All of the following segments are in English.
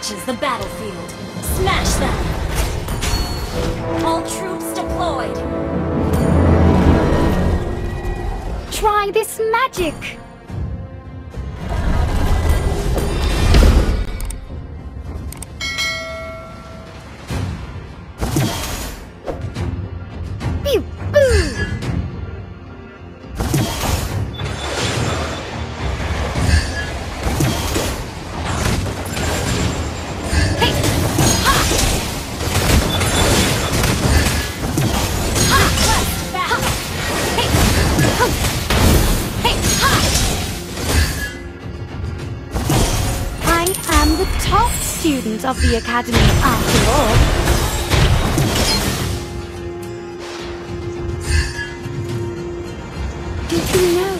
reaches the battlefield. Smash them! All troops deployed! Try this magic! the top student of the Academy after all. Did you know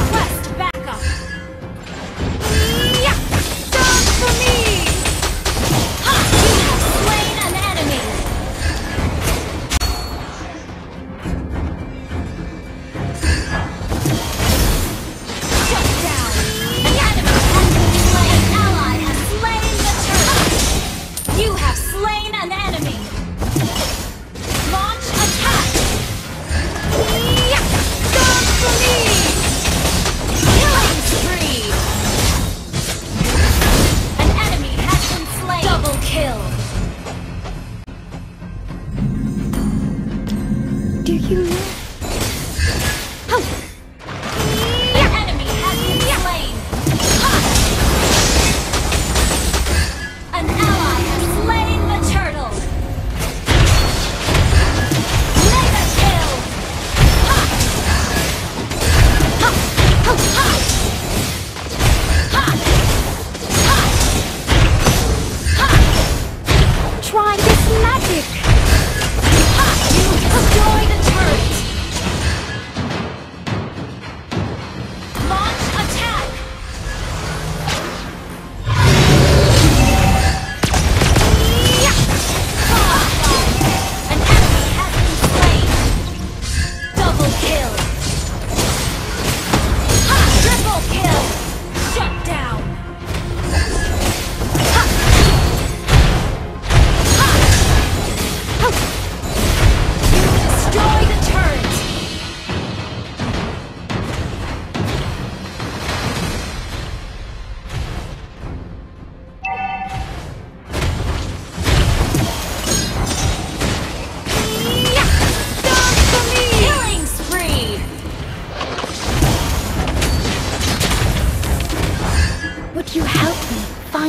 kill you.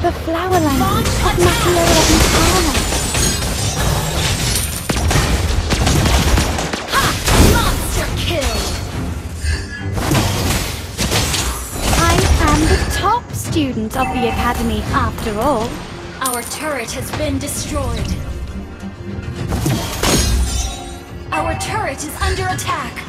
The flower land of Macleod's armor. top student of the Academy after all. Our turret has been destroyed. Our turret is under attack.